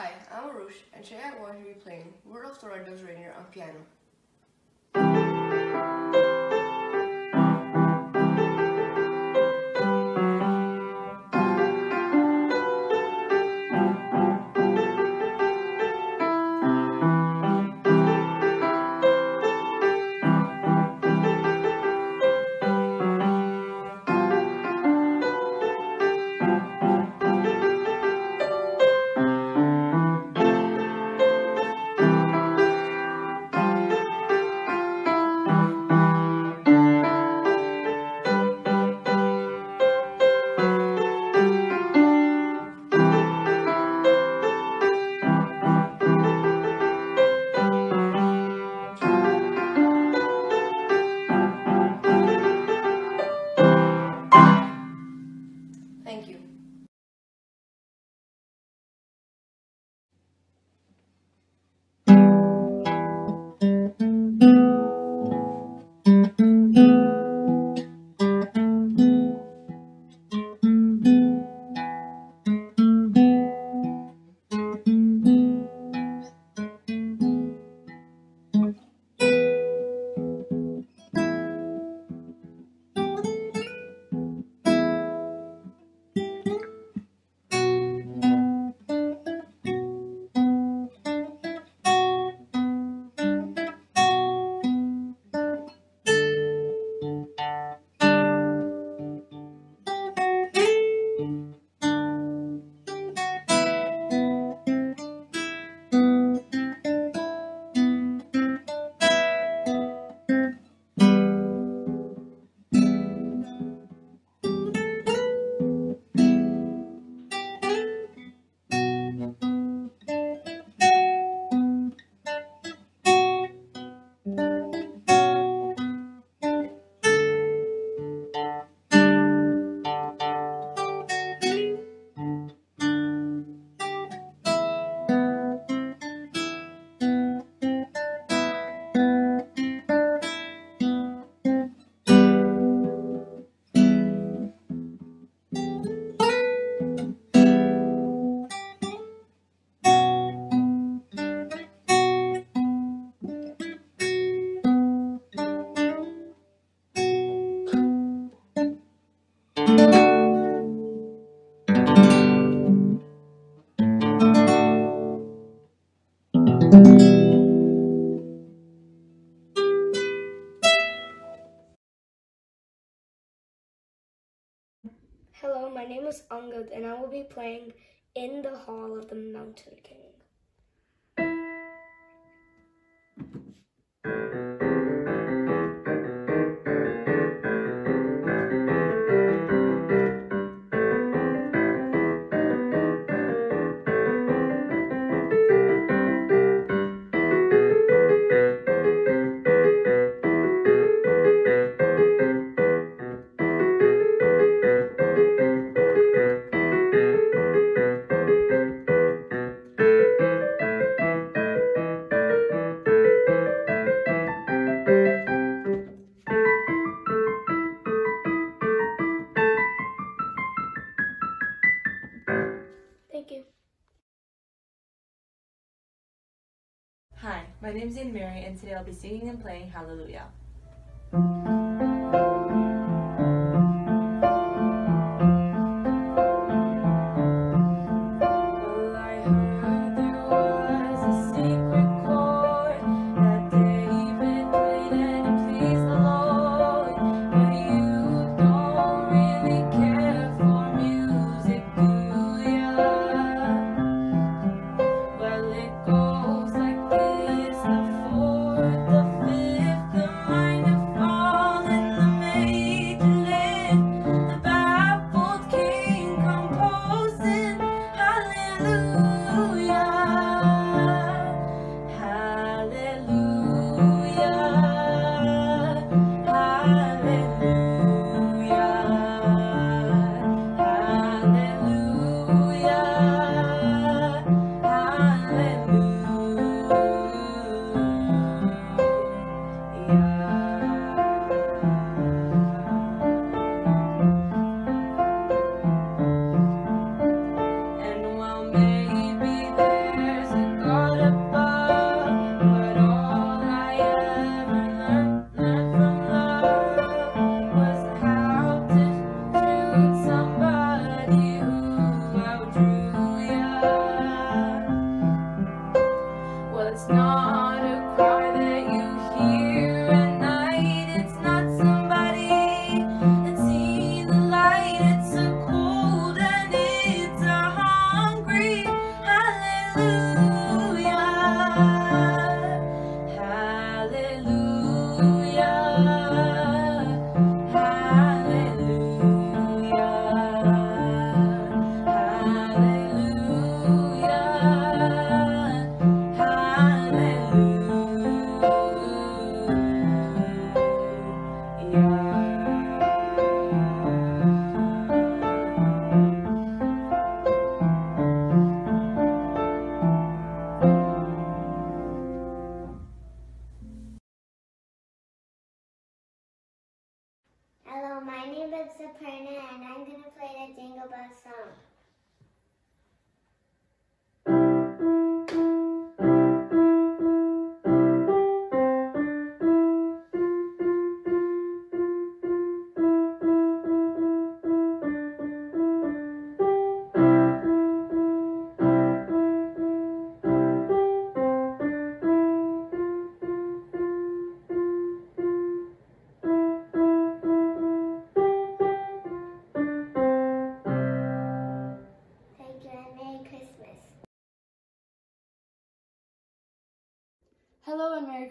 Hi, I'm Arush, and today I'm going to be playing Rudolph the Red-Nosed Reindeer on piano. Is Angad and I will be playing In the Hall of the Mountain King. Hi, my name is Anne Mary, and today I'll be singing and playing Hallelujah.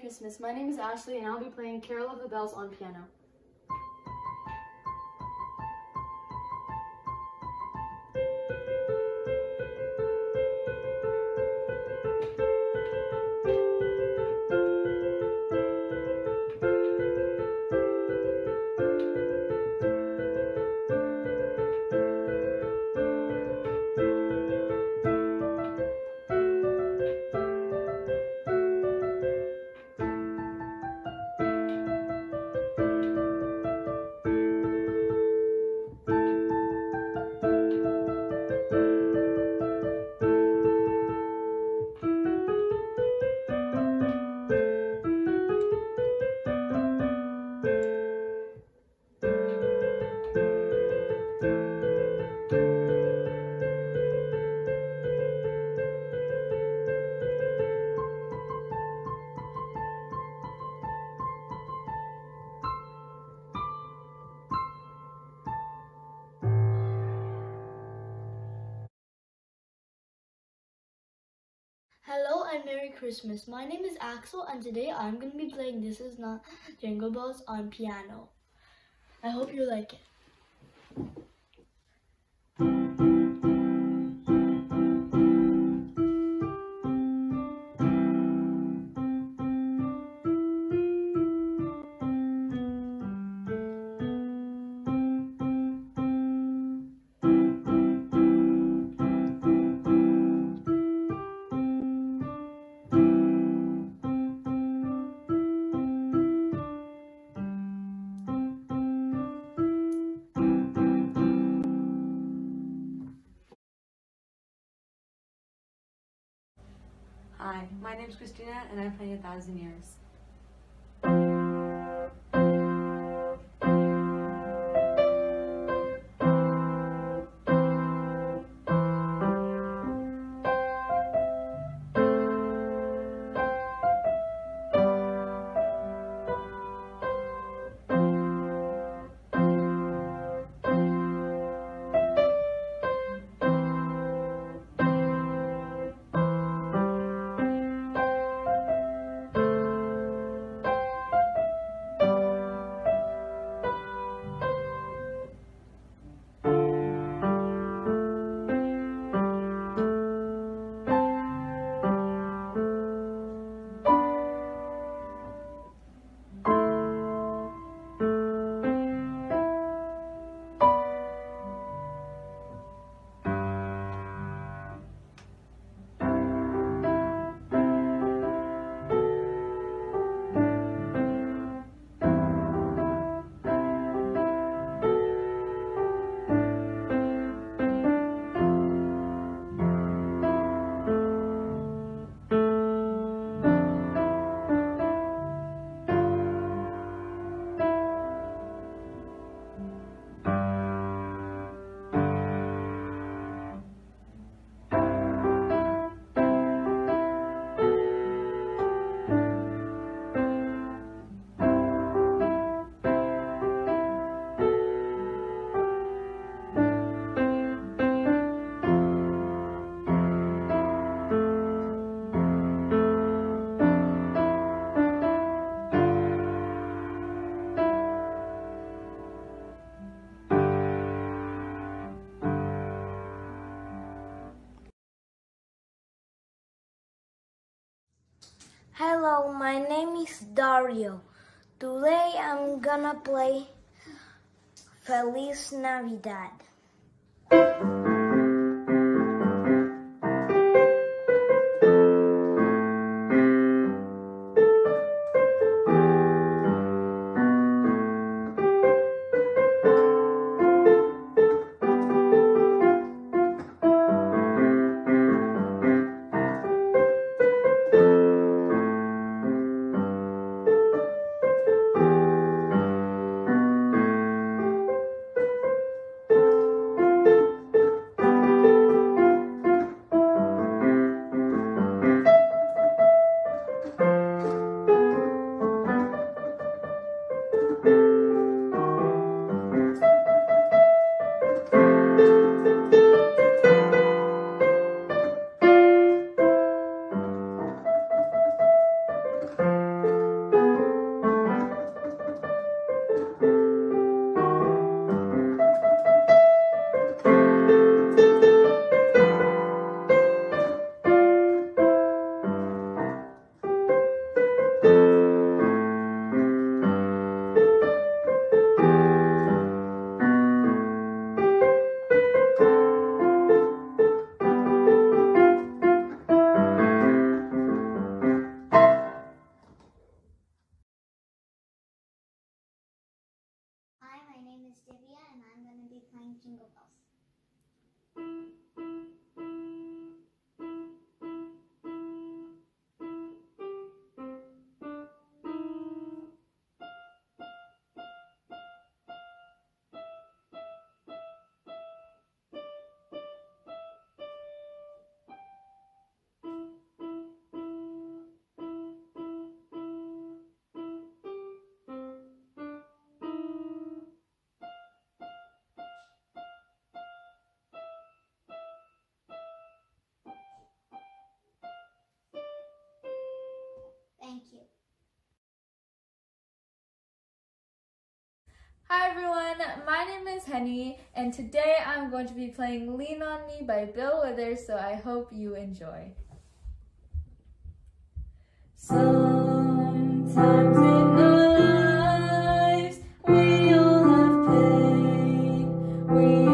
Christmas. My name is Ashley and I'll be playing Carol of the Bells on piano. And Merry Christmas. My name is Axel and today I'm going to be playing This Is Not Jingle Bells on piano. I hope you like it. And I'm playing A Thousand Years. Hello, my name is Dario. Today I'm gonna play Feliz Navidad. name is Henny, and today I'm going to be playing Lean On Me by Bill Withers, so I hope you enjoy. Sometimes in our lives we all have pain, we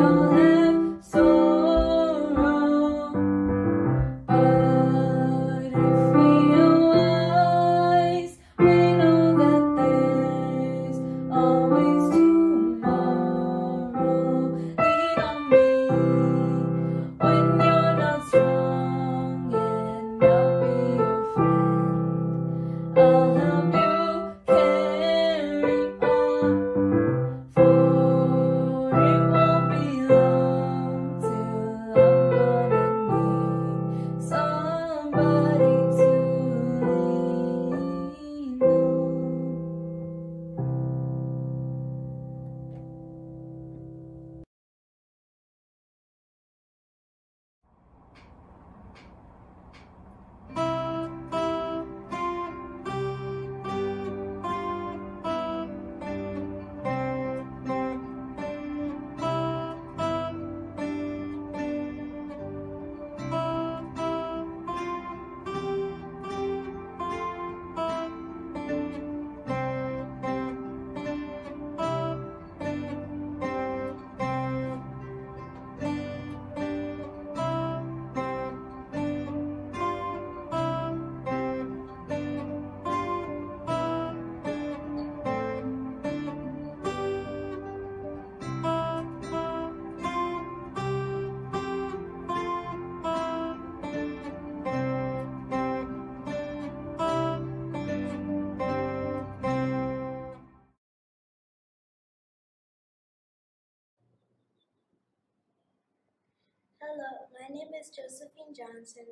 name is Josephine Johnson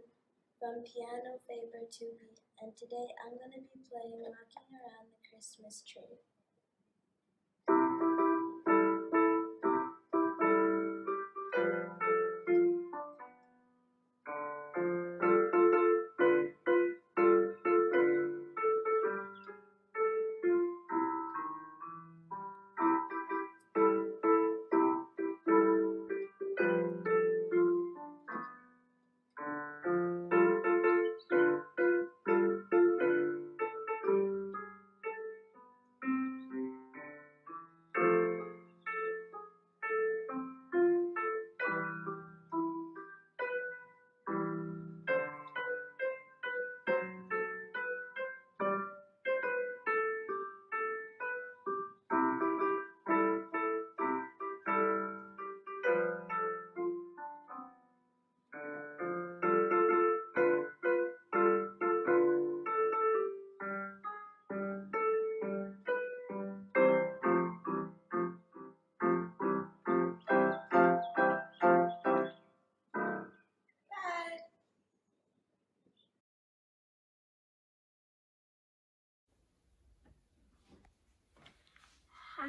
from Piano Faber 2B, and today I'm going to be playing Walking Around the Christmas Tree.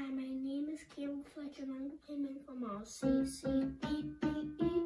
Hi, my name is Campbell Fletcher, and I'm from RCCPPE.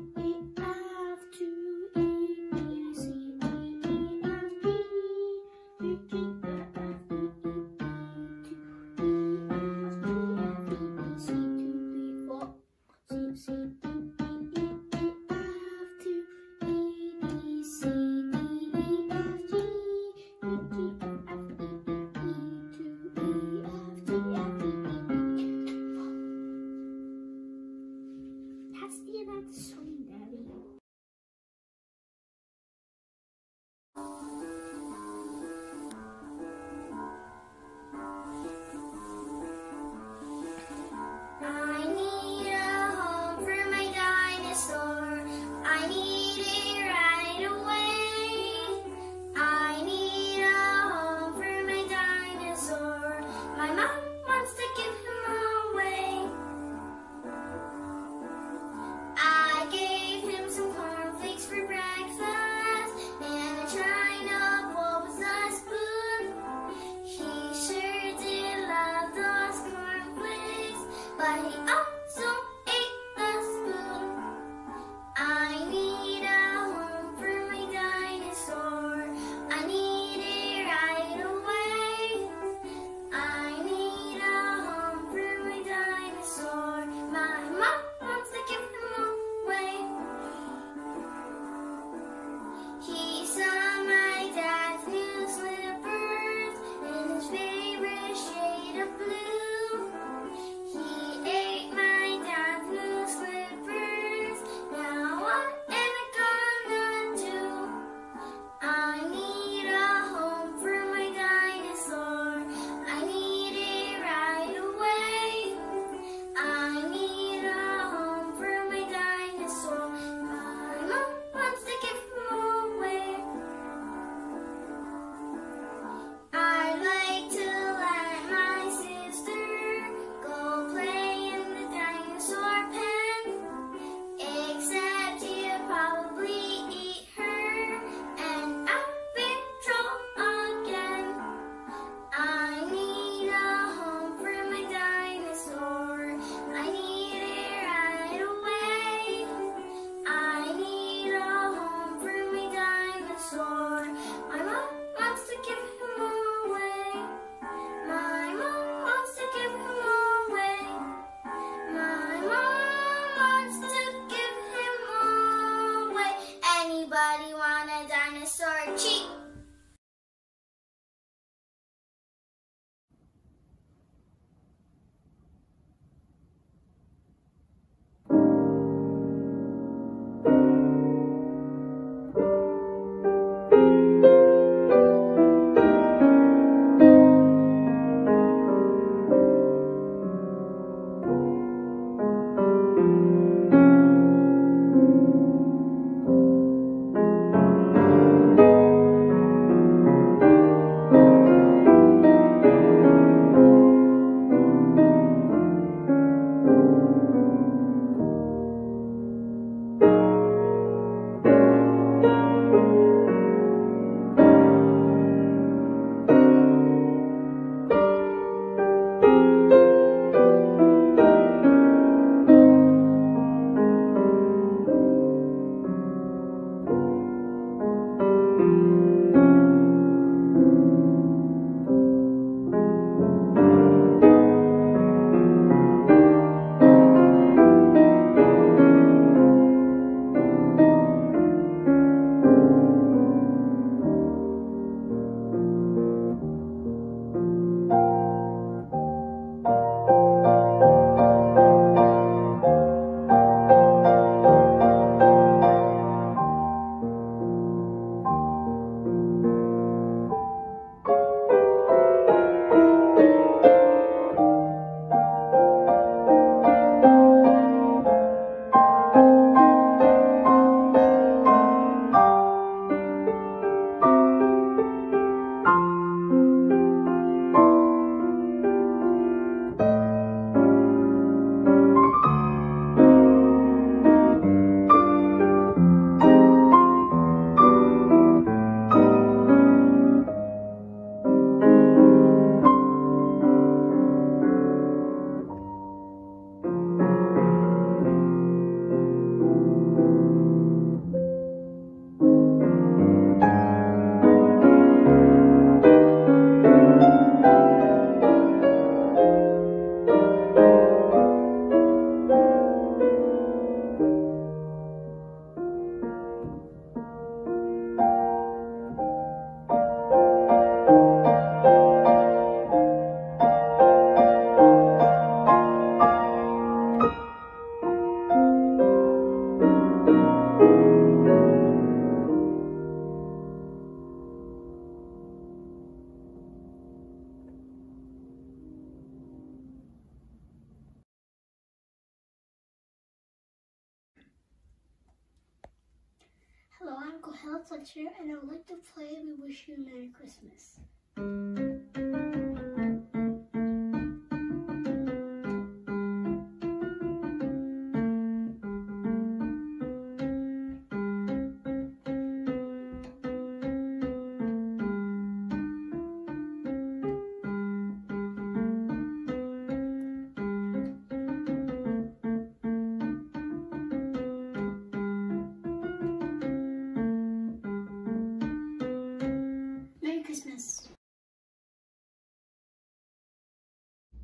Merry Christmas.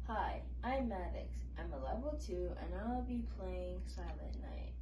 Hi, I'm Maddox. I'm a level 2 and I'll be playing Silent Night.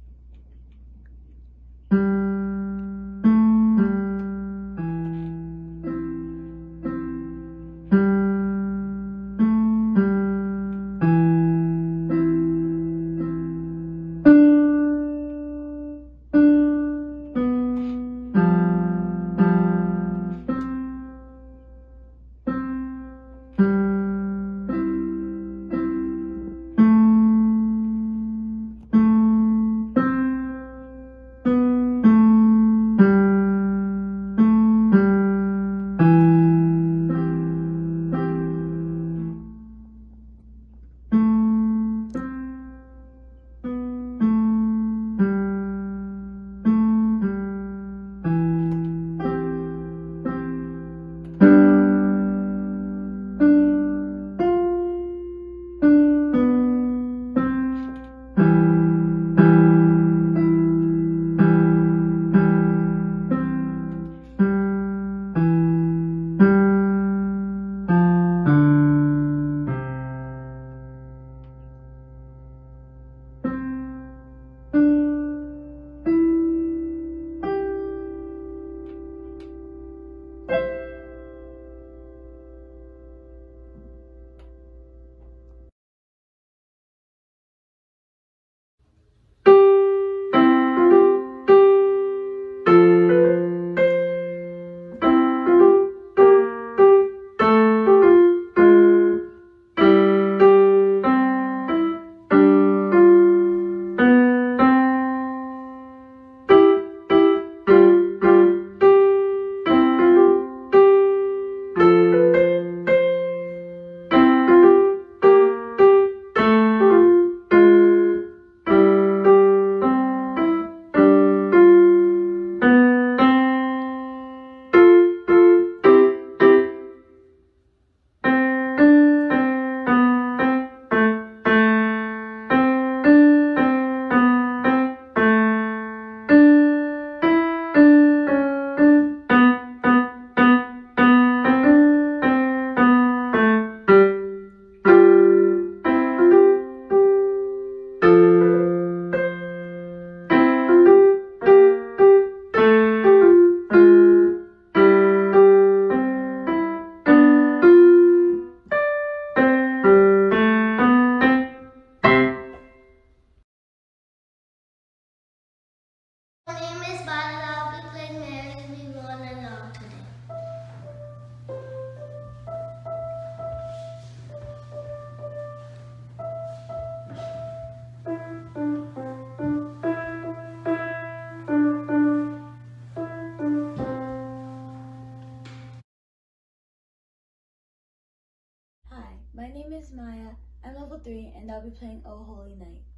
And I'll be playing Oh Holy Night.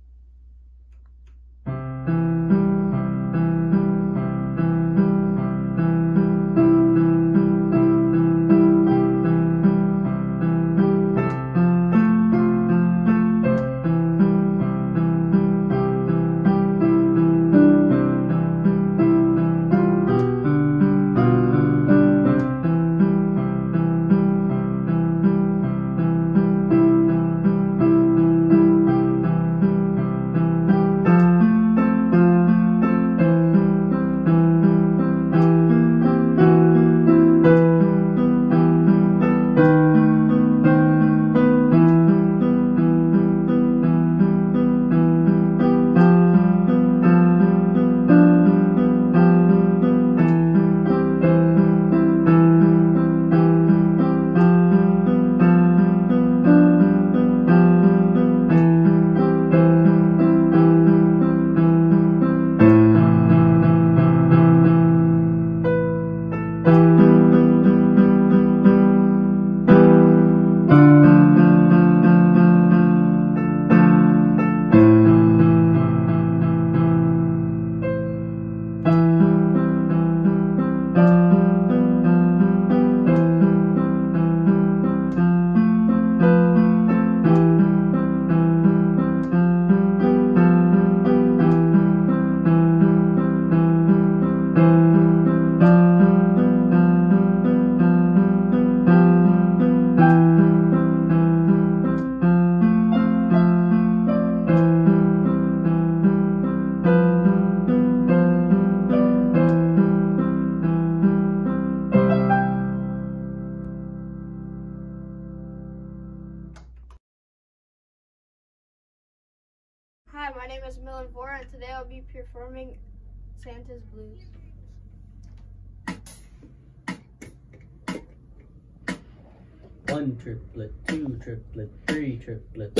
triplet, three triplet.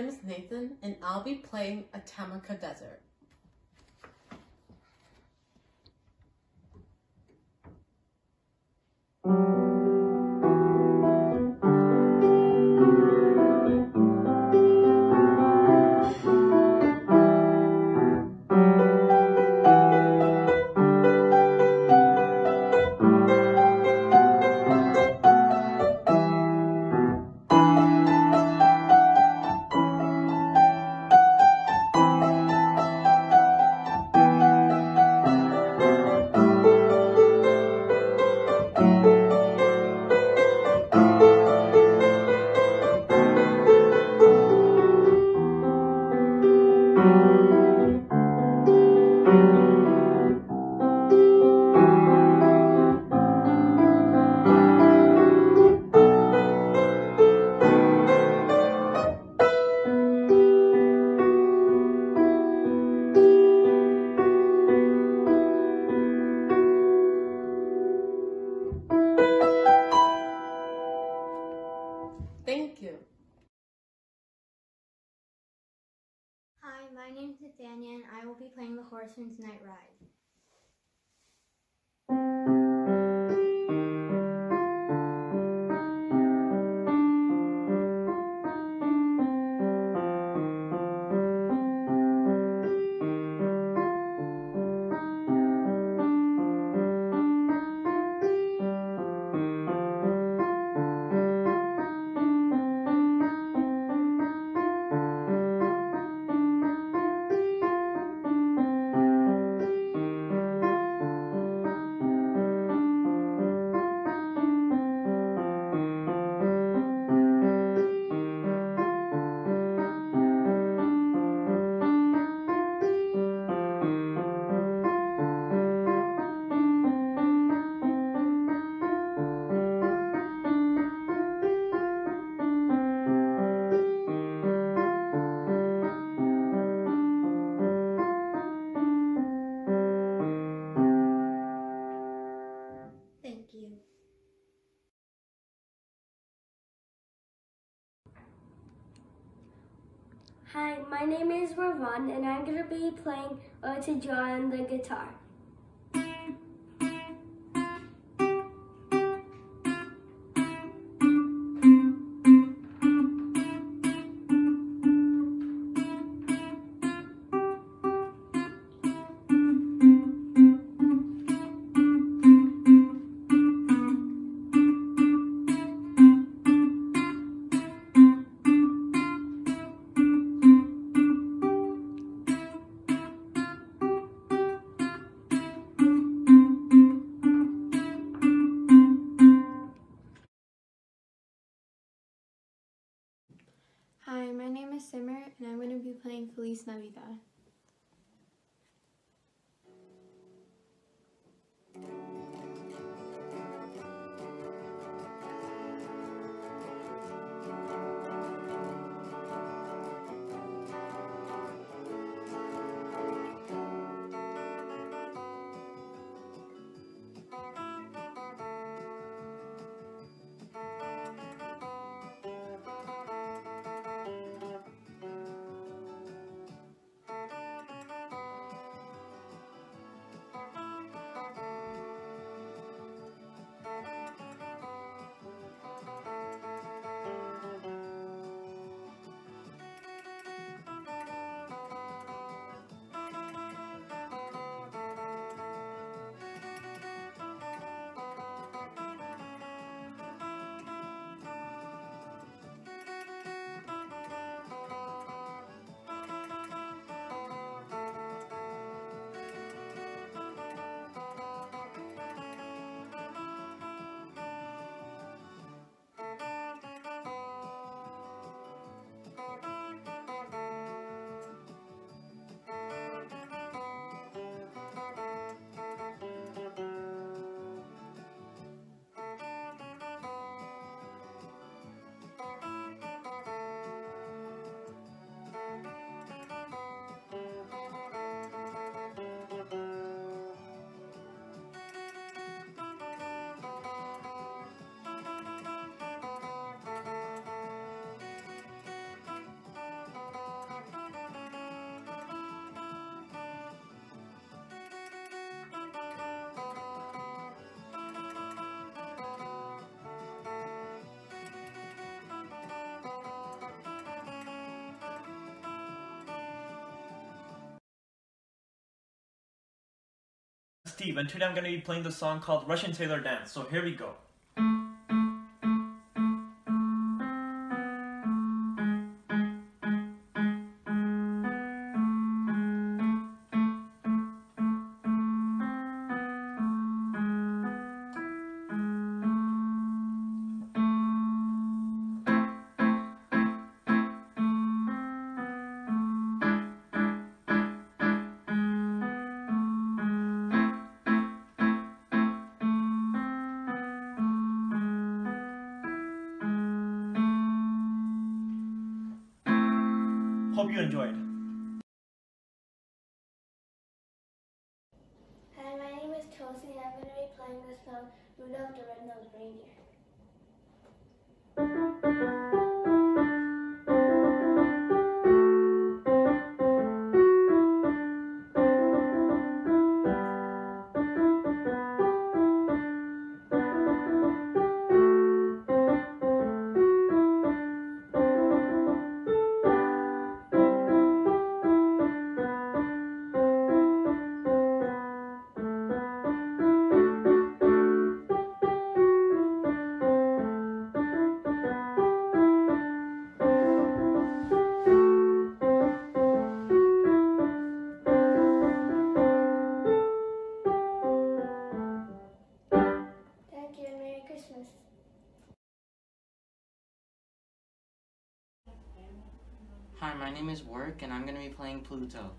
name is Nathan, and I'll be playing Atacama Desert. Horseman's Night Ride. Hi, my name is Ravon, and I'm going to be playing Ode to Joy on the guitar. To Feliz Navidad. Steve, and today I'm going to be playing the song called Russian Sailor Dance. So here we go. Name is Work, and I'm going to be playing Pluto.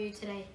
You today.